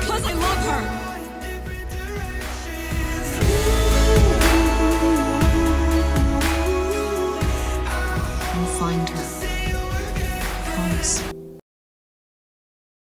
Because I love her. I'll find her. Promise.